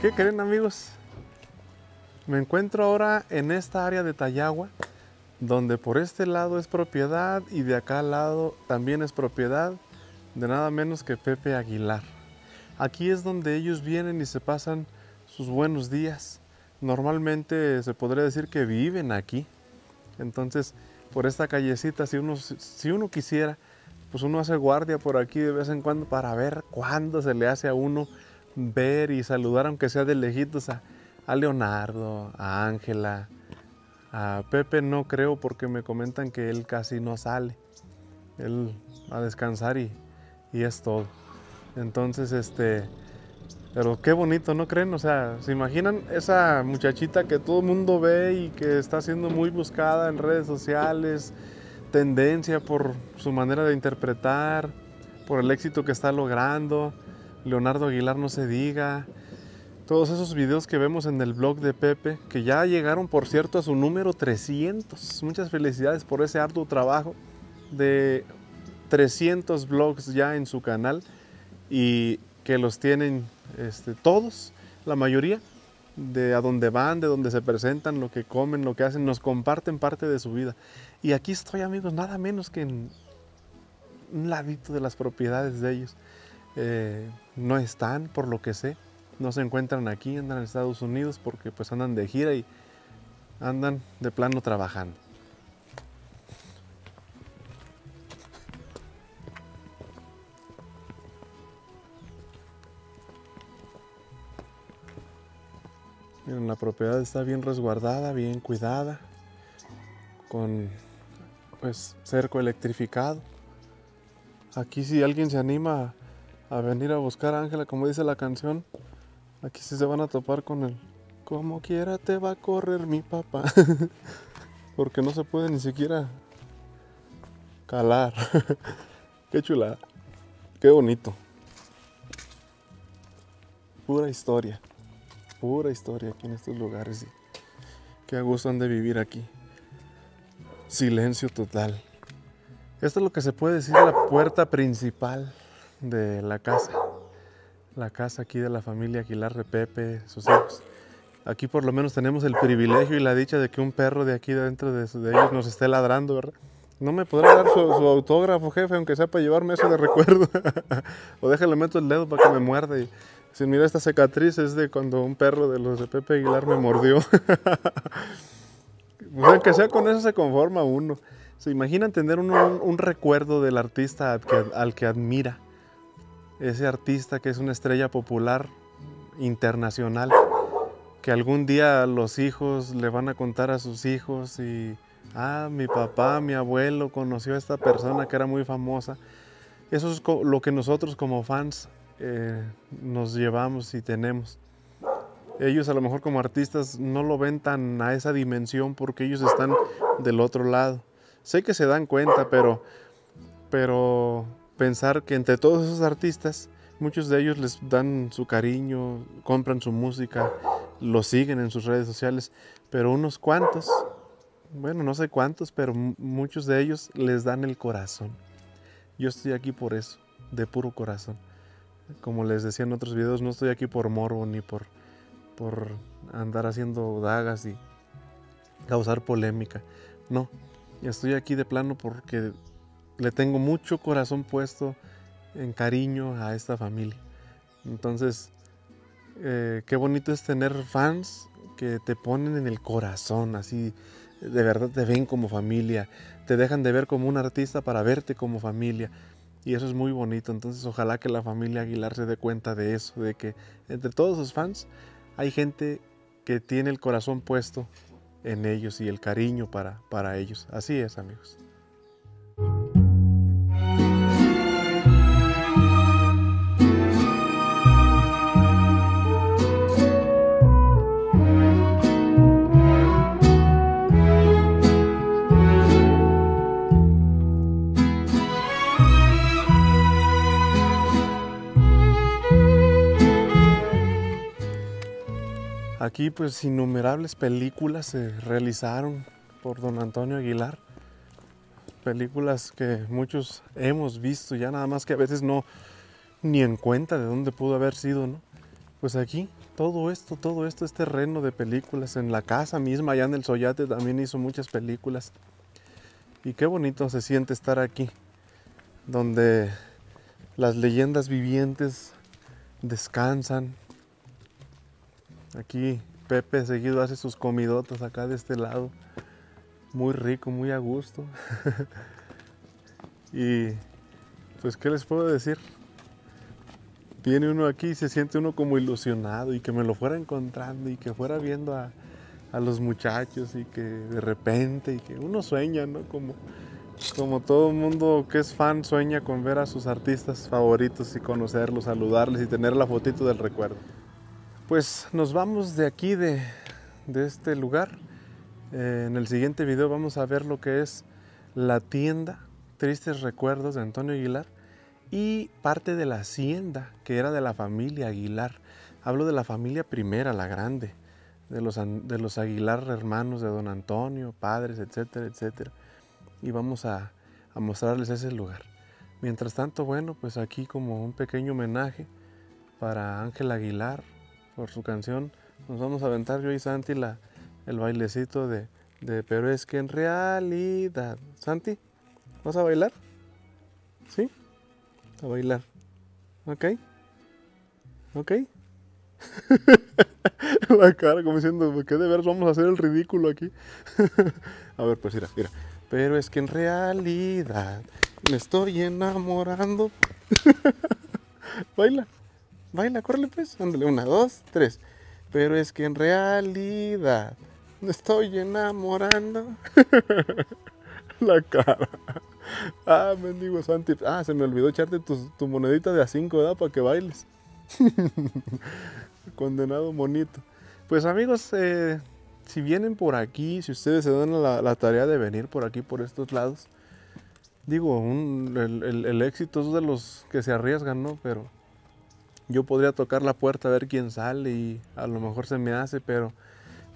¿Qué creen amigos? Me encuentro ahora en esta área de Tayagua, donde por este lado es propiedad y de acá al lado también es propiedad de nada menos que Pepe Aguilar. Aquí es donde ellos vienen y se pasan sus buenos días. Normalmente se podría decir que viven aquí. Entonces, por esta callecita, si uno, si uno quisiera, pues uno hace guardia por aquí de vez en cuando para ver cuándo se le hace a uno ver y saludar, aunque sea de lejitos, a, a Leonardo, a Ángela, a Pepe no creo porque me comentan que él casi no sale. Él a descansar y, y es todo. Entonces, este, pero qué bonito, ¿no creen? O sea, ¿se imaginan esa muchachita que todo el mundo ve y que está siendo muy buscada en redes sociales, tendencia por su manera de interpretar, por el éxito que está logrando? Leonardo Aguilar no se diga. Todos esos videos que vemos en el blog de Pepe, que ya llegaron, por cierto, a su número 300. Muchas felicidades por ese arduo trabajo de 300 blogs ya en su canal y que los tienen este, todos, la mayoría, de a dónde van, de dónde se presentan, lo que comen, lo que hacen, nos comparten parte de su vida. Y aquí estoy, amigos, nada menos que en un ladito de las propiedades de ellos. Eh, no están, por lo que sé, no se encuentran aquí, andan en Estados Unidos porque pues andan de gira y andan de plano trabajando. Miren, la propiedad está bien resguardada, bien cuidada, con pues cerco electrificado. Aquí si alguien se anima a venir a buscar a Ángela, como dice la canción, aquí sí se van a topar con él. Como quiera te va a correr mi papá. Porque no se puede ni siquiera calar. Qué chulada. Qué bonito. Pura historia. Pura historia aquí en estos lugares. Qué a gusto han de vivir aquí. Silencio total. Esto es lo que se puede decir la puerta principal de la casa. La casa aquí de la familia Aguilar de Pepe, sus hijos. Aquí por lo menos tenemos el privilegio y la dicha de que un perro de aquí dentro de, ellos nos esté ladrando, ¿verdad? No me podrá dar su, autógrafo, jefe, aunque sea para llevarme eso de recuerdo. o déjale meto el dedo para que me muerda. Y, si mira esta cicatriz es de cuando un perro de los de Pepe Aguilar me mordió. pues aunque sea con eso se conforma uno. Se imagina tener un, recuerdo del artista que, al que admira ese artista que es una estrella popular internacional, que algún día los hijos le van a contar a sus hijos y, ah, mi papá, mi abuelo conoció a esta persona que era muy famosa. Eso es lo que nosotros como fans eh, nos llevamos y tenemos. Ellos a lo mejor como artistas no lo ven tan a esa dimensión porque ellos están del otro lado. Sé que se dan cuenta, pero, pero pensar que entre todos esos artistas, muchos de ellos les dan su cariño, compran su música, lo siguen en sus redes sociales, pero unos cuantos, bueno, no sé cuántos, pero muchos de ellos les dan el corazón. Yo estoy aquí por eso, de puro corazón. Como les decía en otros videos, no estoy aquí por morbo ni por, por andar haciendo dagas y causar polémica. No, estoy aquí de plano porque le tengo mucho corazón puesto en cariño a esta familia. Entonces, eh, qué bonito es tener fans que te ponen en el corazón, así de verdad te ven como familia, te dejan de ver como un artista para verte como familia. Y eso es muy bonito. Entonces, ojalá que la familia Aguilar se dé cuenta de eso, de que entre todos sus fans hay gente que tiene el corazón puesto en ellos y el cariño para, para ellos. Así es, amigos. Aquí pues innumerables películas se realizaron por don Antonio Aguilar. Películas que muchos hemos visto ya nada más que a veces no ni en cuenta de dónde pudo haber sido, ¿no? Pues aquí todo esto, todo esto es terreno de películas. En la casa misma, allá en el Soyate, también hizo muchas películas. Y qué bonito se siente estar aquí, donde las leyendas vivientes descansan. Aquí Pepe seguido hace sus comidotas acá de este lado. Muy rico, muy a gusto. y pues, ¿qué les puedo decir? Viene uno aquí y se siente uno como ilusionado y que me lo fuera encontrando y que fuera viendo a, a los muchachos y que de repente y que uno sueña, ¿no? Como, como todo mundo que es fan sueña con ver a sus artistas favoritos y conocerlos, saludarles y tener la fotito del recuerdo. Pues nos vamos de aquí, de, de este lugar. Eh, en el siguiente video vamos a ver lo que es la tienda Tristes Recuerdos de Antonio Aguilar y parte de la hacienda que era de la familia Aguilar. Hablo de la familia primera, la grande de los, de los Aguilar hermanos de don Antonio, padres, etcétera, etcétera. Y vamos a, a mostrarles ese lugar. Mientras tanto, bueno, pues aquí como un pequeño homenaje para Ángel Aguilar por su canción, nos vamos a aventar yo y Santi la, el bailecito de, de Pero es que en realidad... Santi, ¿vas a bailar? ¿Sí? A bailar. ¿Ok? ¿Ok? la cara como diciendo, ¿qué de veras vamos a hacer el ridículo aquí? a ver, pues mira, mira. Pero es que en realidad me estoy enamorando. baila, baila, córrele pues. Ándale, una, dos, tres. Pero es que en realidad me estoy enamorando. la cara. Ah, mendigo Santi. Ah, se me olvidó echarte tu, tu monedita de a cinco, ¿verdad? Para que bailes. Condenado monito. Pues amigos, eh, si vienen por aquí, si ustedes se dan la, tarea de venir por aquí, por estos lados, digo, un, el, éxito es de los que se arriesgan, ¿no? Pero yo podría tocar la puerta a ver quién sale y a lo mejor se me hace, pero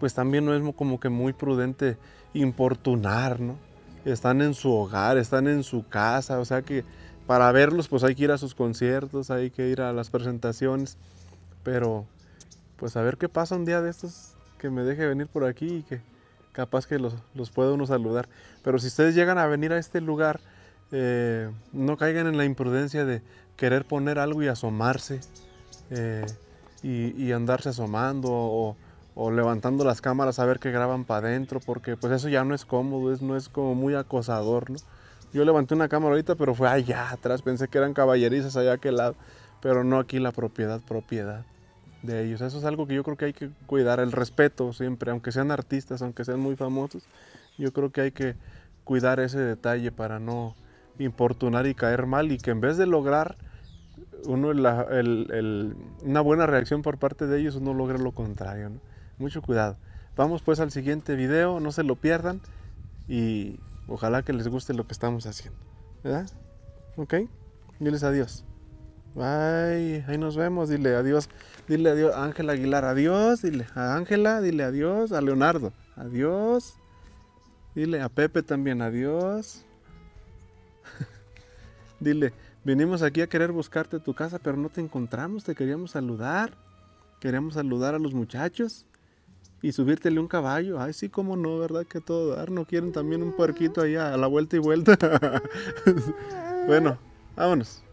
pues también no es como que muy prudente importunar, ¿no? Están en su hogar, están en su casa, o sea que para verlos pues hay que ir a sus conciertos, hay que ir a las presentaciones, pero pues a ver qué pasa un día de estos que me deje venir por aquí y que capaz que los, los pueda uno saludar. Pero si ustedes llegan a venir a este lugar, eh, no caigan en la imprudencia de querer poner algo y asomarse eh, y, andarse asomando o, levantando las cámaras a ver que graban para adentro, porque pues eso ya no es cómodo, es, no es como muy acosador, ¿no? Yo levanté una cámara ahorita, pero fue allá atrás, pensé que eran caballerizas allá a aquel lado, pero no aquí la propiedad, propiedad de ellos. Eso es algo que yo creo que hay que cuidar, el respeto siempre, aunque sean artistas, aunque sean muy famosos, yo creo que hay que cuidar ese detalle para no importunar y caer mal y que en vez de lograr uno la, el, el, una buena reacción por parte de ellos, uno logra lo contrario. Mucho cuidado. Vamos pues al siguiente video, no se lo pierdan y ojalá que les guste lo que estamos haciendo. ¿Verdad? ¿Ok? Diles adiós. Bye, ahí nos vemos, dile adiós. Dile adiós Ángela Aguilar, adiós. Dile a Ángela, dile adiós. A Leonardo, adiós. Dile a Pepe también, adiós. dile, venimos aquí a querer buscarte tu casa, pero no te encontramos, te queríamos saludar. Queríamos saludar a los muchachos y subírtele un caballo. Ay, sí, cómo no, ¿verdad? Que todo dar. ¿No quieren también un puerquito allá a la vuelta y vuelta? bueno, vámonos.